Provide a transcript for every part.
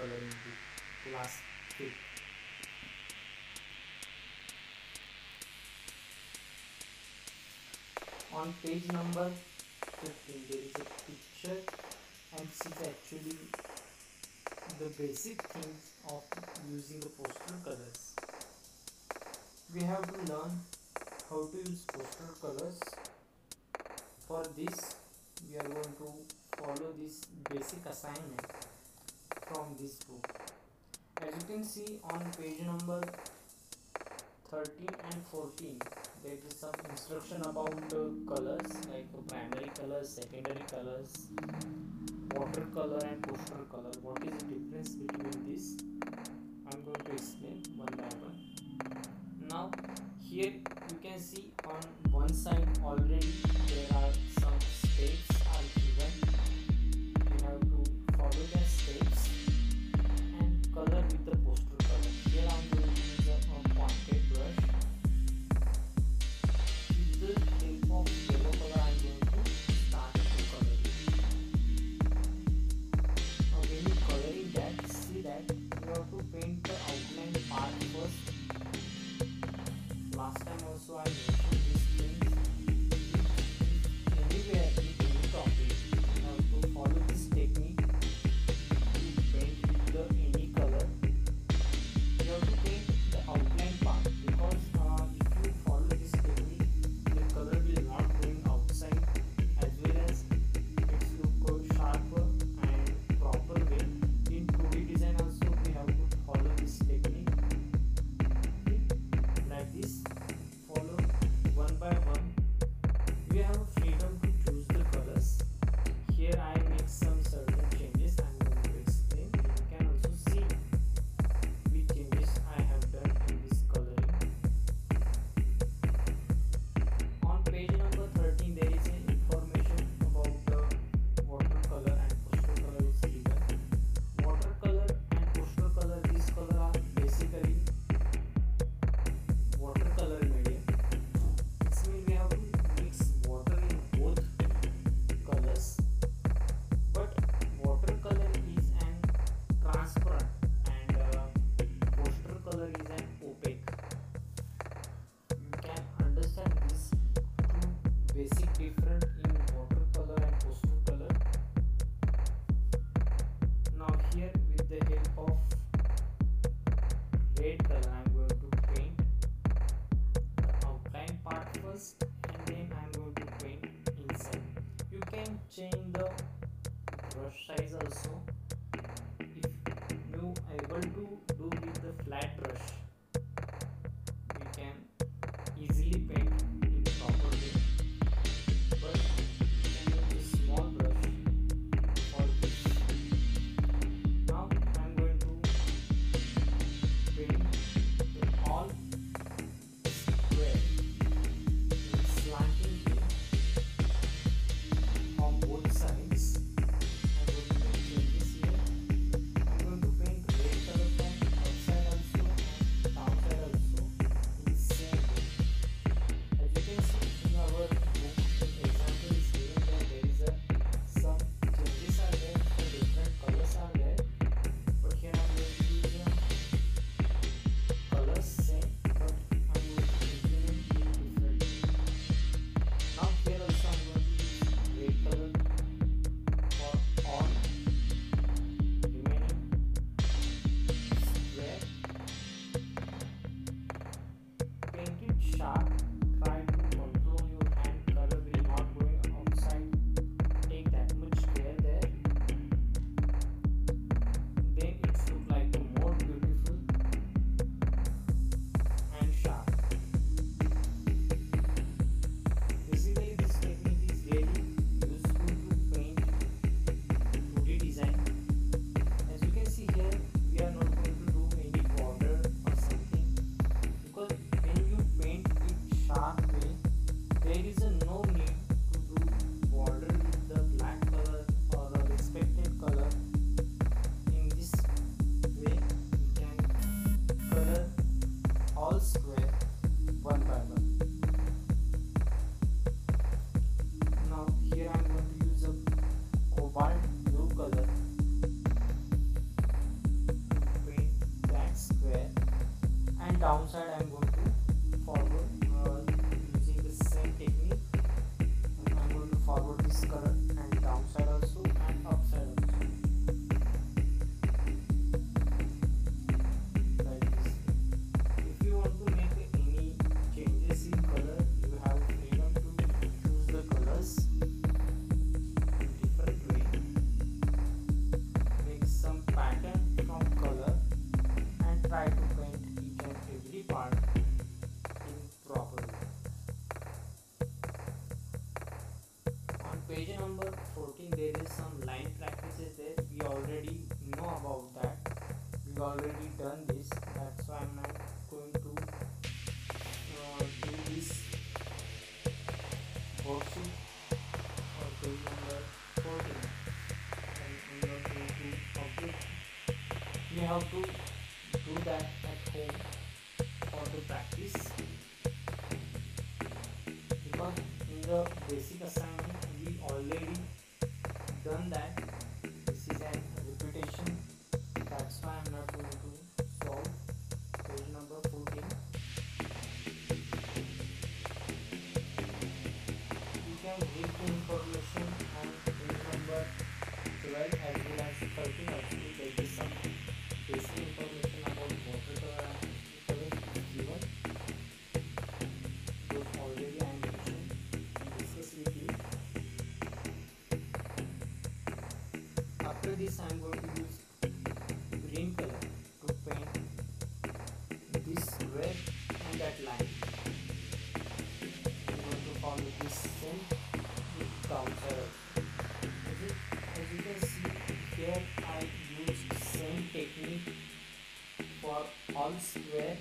the last week. On page number 15 there is a picture and see actually the basic things of using the poster colors. We have to learn how to use poster colors. For this we are going to follow this basic assignment from this book. As you can see on page number 13 and 14 there is some instruction about uh, colors like primary colors secondary colors watercolor and poster color. What is the difference between this? I'm going to explain one by one. Now here you can see on one side already red color I'm going to paint. The outline part first and then I'm going to paint inside. You can change the brush size also. If you able to do with the flat brush. Already done this. That's why I'm not going to uh, do this worksheet or page number 14 and I'm not going to complete you have to that line. I'm going to follow this same counter. As you, can see here I use same technique for all square.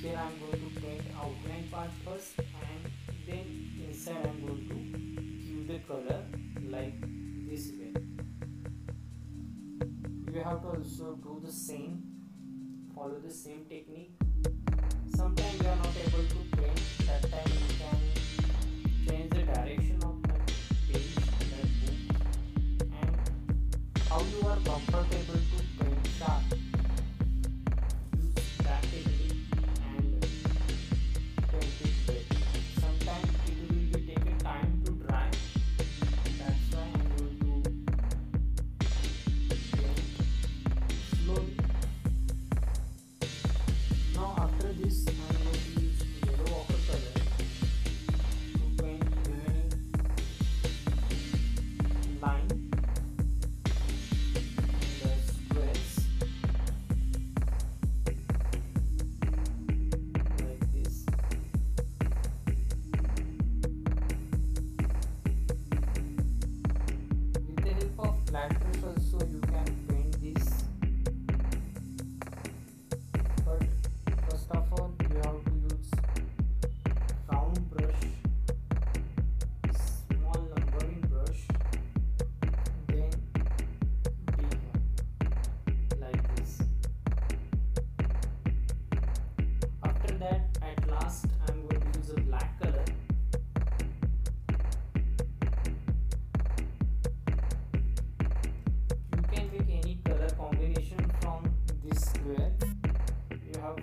Here I am going to paint outline part first and then inside I am going to give the color like this way you have to also do the same follow the same technique comfortable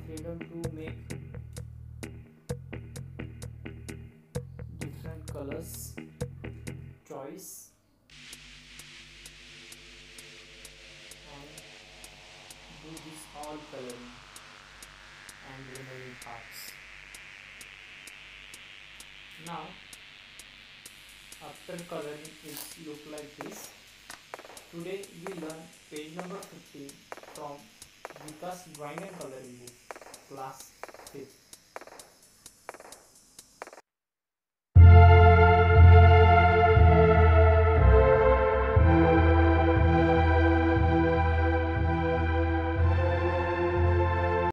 freedom to make different colors. Choice. And do this all coloring and remaining parts. Now after coloring it look like this. Today we learn page number 15 from Vikas Drawing and Coloring book, class 5th.